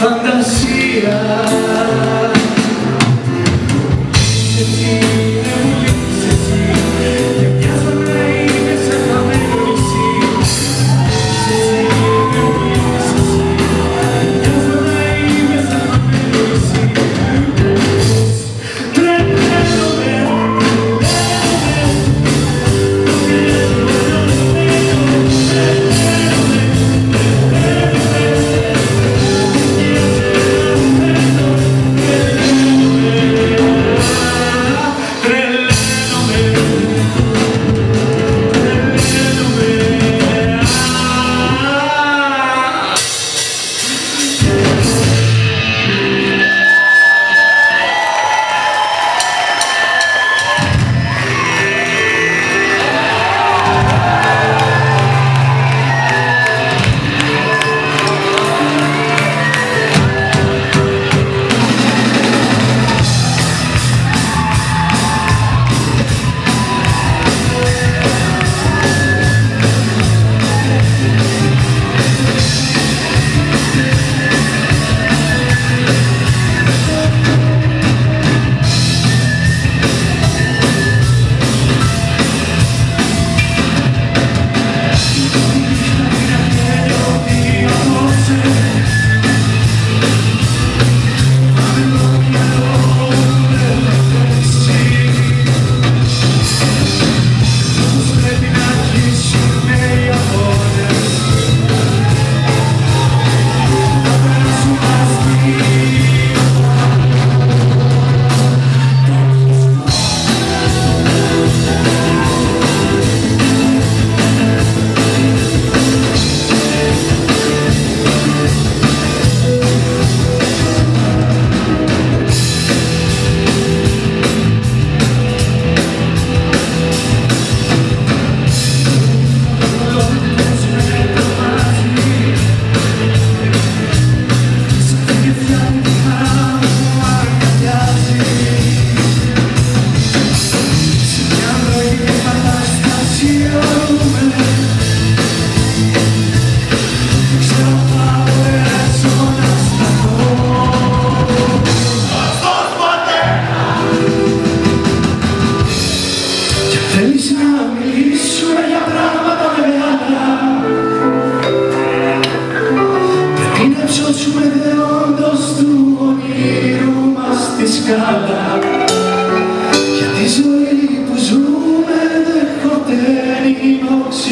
fantasia.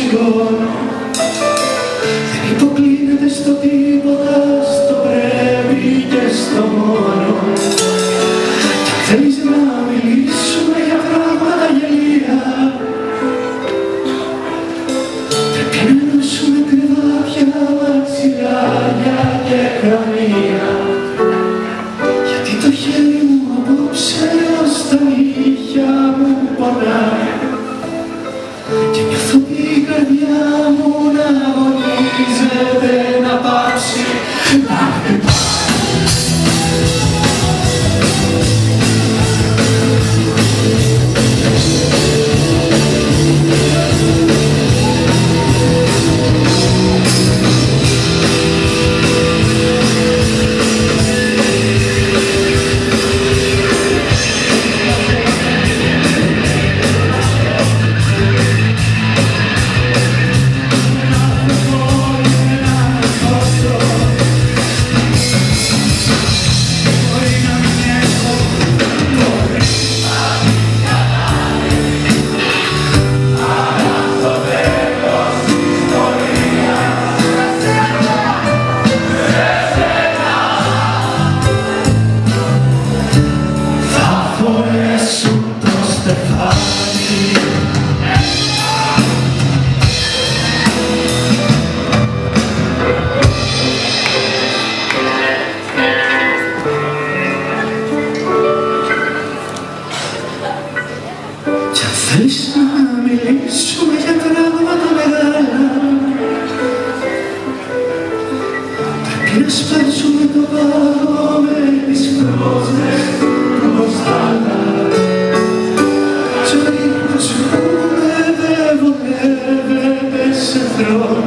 Οξυγόνο Δεν υποκλίνεται στο τίποτα, καρδιά μου να αγωνίζεται να πάψει Θέλεις να μιλήσουμε για πράγματα μεγάλα; Πρέπει να σπάσουμε το πάγο με τις πρόζες προστάτα. Ζωή που σου βολεύεται σε θρόν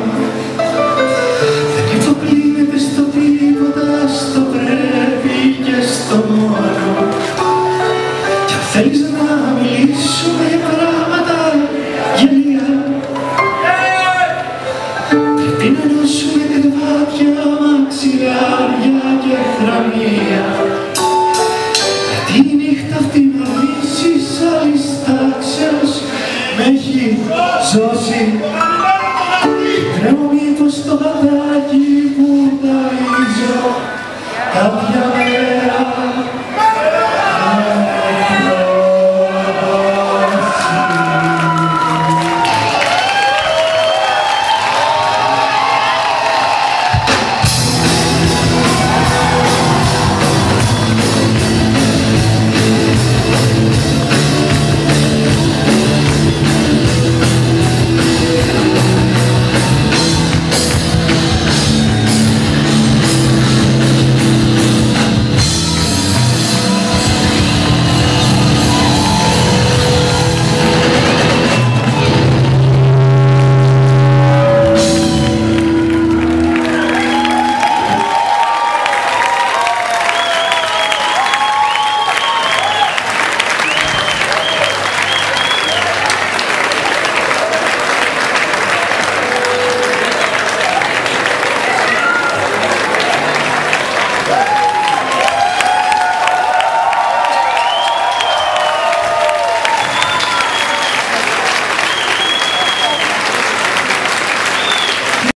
Δεν υποκλίνεται στο τίποτα, στο πρέπει και στο μόνο. Κι αν θέλεις